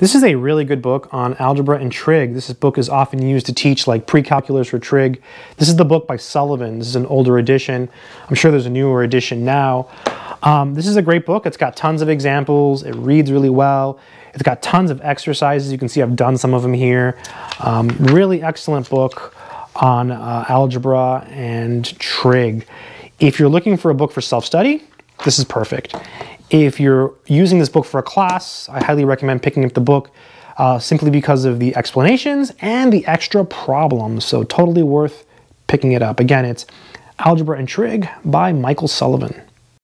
This is a really good book on algebra and trig. This book is often used to teach like pre-calculus or trig. This is the book by Sullivan. This is an older edition. I'm sure there's a newer edition now. Um, this is a great book. It's got tons of examples. It reads really well. It's got tons of exercises. You can see I've done some of them here. Um, really excellent book on uh, algebra and trig. If you're looking for a book for self-study, this is perfect. If you're using this book for a class, I highly recommend picking up the book uh, simply because of the explanations and the extra problems. So totally worth picking it up. Again, it's Algebra and Trig by Michael Sullivan.